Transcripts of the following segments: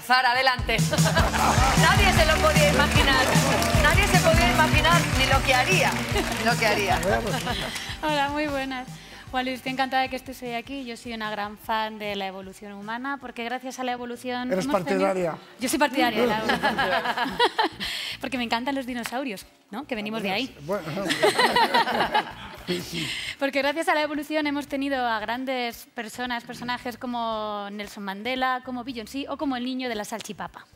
Zara, adelante. Nadie se lo podía imaginar. Nadie se podía imaginar ni lo que haría. Ni lo que haría. Hola, muy buenas. Juan Luis, estoy encantada de que estés hoy aquí. Yo soy una gran fan de la evolución humana, porque gracias a la evolución... ¿Eres tenido- partidaria? Yo soy partidaria de la evolución. porque me encantan los dinosaurios, ¿no? Que venimos de ahí. Bueno, Porque gracias a la evolución hemos tenido a grandes personas, personajes como Nelson Mandela, como Beyoncé o como el niño de la salchipapa.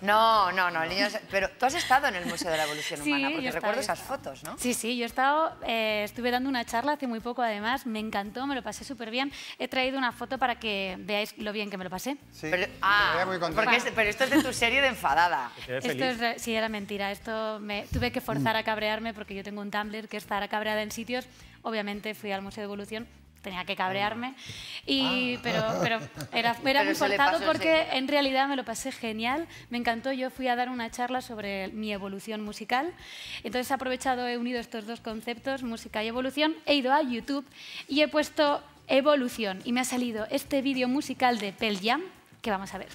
No, no, no. el niño Pero tú has estado en el Museo de la Evolución Sí, Humana, porque recuerdo esas fotos, ¿no? Sí, sí, yo he estado, eh, estuve dando una charla hace muy poco además, me encantó, me lo pasé súper bien. He traído una foto para que veáis lo bien que me lo pasé. Sí, Pero, ah, muy porque es- pero esto es de tu serie de enfadada. Esto es, re- sí, era mentira. Esto me tuve que forzar a cabrearme porque yo tengo un Tumblr que es estar cabreada en sitios. Obviamente fui al Museo de Evolución, tenía que cabrearme. Y, pero, pero era, era Pero muy forzado porque en realidad me lo pasé genial. Me encantó. Yo fui a dar una charla sobre mi evolución musical. Entonces he aprovechado, he unido estos dos conceptos, música y evolución. He ido a YouTube y he puesto evolución y me ha salido este vídeo musical de Pearl Jam que vamos a ver.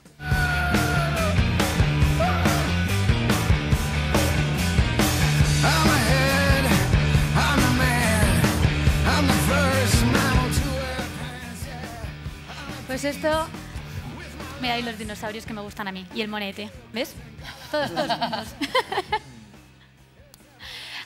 Pues esto, mira los dinosaurios que me gustan a mí y el monete, ¿ves? Todos, todos juntos.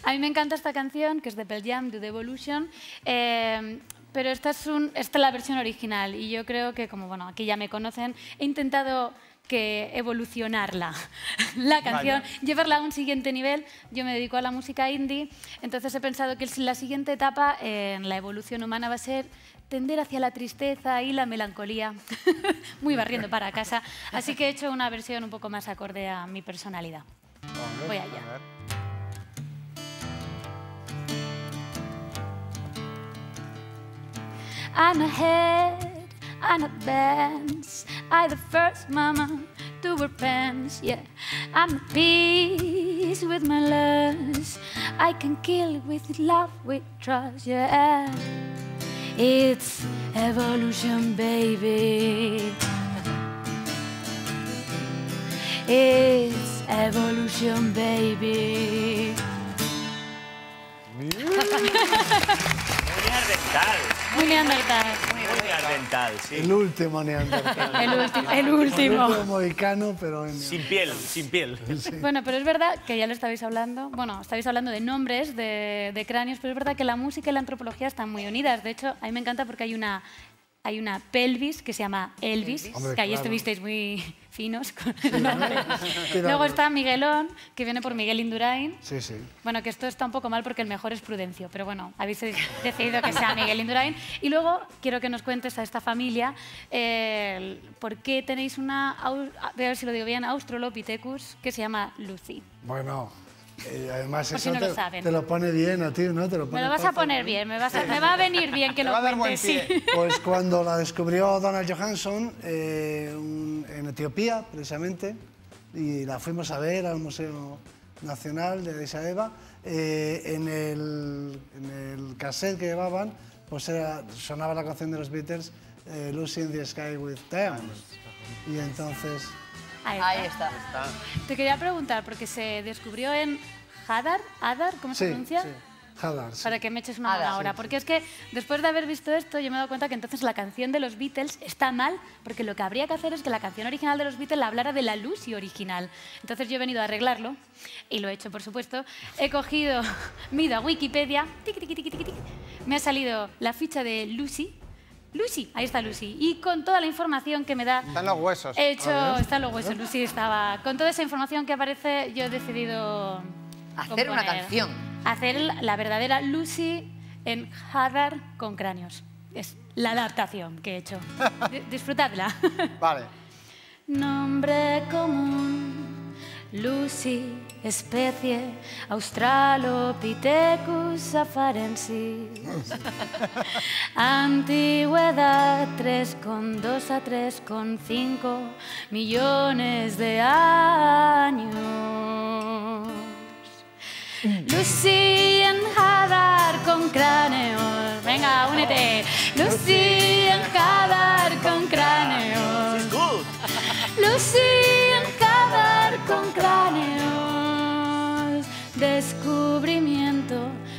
A mí me encanta esta canción, que es de Pearl Jam, de The Evolution, eh, pero esta es, un- esta es la versión original y yo creo que, como bueno, aquí ya me conocen, he intentado que evolucionarla, la canción, llevarla a un siguiente nivel. Yo me dedico a la música indie, entonces he pensado que la siguiente etapa en la evolución humana va a ser tender hacia la tristeza y la melancolía, muy barriendo para casa. Así que he hecho una versión un poco más acorde a mi personalidad. Voy allá. I'm ahead, I'm advance. I the first mama to wear pants. Yeah, I'm at peace with my lust. I can kill with love, with trust. Yeah, it's evolution, baby. It's evolution, baby. Muy. Muy neandertal. Sí. el último neandertal. El, ulti- el El último. último mohicano, pero en... Sin piel, sin piel. Bueno, pero es verdad que ya lo estabais hablando, bueno, estabais hablando de nombres, de, de cráneos, pero es verdad que la música y la antropología están muy unidas. De hecho, a mí me encanta porque hay una, hay una pelvis que se llama Elvis, Hombre, que ahí claro. estuvisteis muy finos. Pero- Luego está Miguelón, que viene por Miguel Indurain. Sí, sí. Bueno, que esto está un poco mal porque el mejor es Prudencio, pero bueno, habéis decidido que sea Miguel Indurain. Y luego quiero que nos cuentes a esta familia eh, por qué tenéis una, a ver si lo digo bien, Australopithecus que se llama Lucy. Bueno, eh, además si eso no lo te, saben. te lo pone bien a ti, ¿no? Te lo Me lo vas a poner bien, me, vas a- me va a venir bien que Te lo va a dar buen sí. Pues cuando la descubrió Donald Johansson eh, un- en Etiopía, precisamente, y la fuimos a ver al Museo Nacional de Addis Abeba, eh, en, el, en el cassette que llevaban, pues era, sonaba la canción de los Beatles, eh, Lucy in the Sky with Diamonds. Y entonces, Ahí Ahí está. está. Te quería preguntar, porque se descubrió en Hadar, Hadar, ¿cómo se sí, pronuncia? sí, Hadar, sí. Para que me eches una Hadar, buena sí, hora. Porque es que después de haber visto esto, yo me he dado cuenta que entonces la canción de los Beatles está mal, porque lo que habría que hacer es que la canción original de los Beatles hablara de la Lucy original. Entonces yo he venido a arreglarlo, y lo he hecho, por supuesto. He cogido, me he ido a Wikipedia, me ha salido la ficha de Lucy. Lucy, ahí está Lucy. Y con toda la información que me da Están los huesos. He hecho, está los huesos, Lucy estaba. Con toda esa información que aparece, yo he decidido. Hacer una canción. Hacer la verdadera Lucy en Hadar con cráneos. Es la adaptación que he hecho. Di- Disfrutadla. Vale. Nombre común, Lucy, especie Australopithecus afarensis. Antigüedad 3,2 a 3,5 millones de años. Lucy en Hadar con cráneos. Venga, únete. Lucy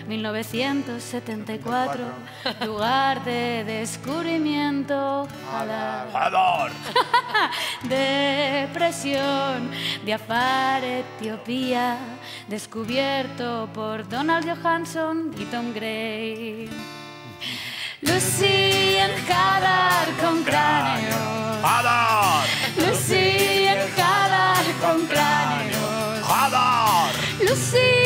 1974, lugar de descubrimiento. Hadar. Depresión, Diafar, Etiopía, descubierto por Donald Johansson y Tom Gray. Lucy en Hadar con cráneo. ¡Hadar! Lucy en Hadar con cráneo. ¡Hadar! Lucy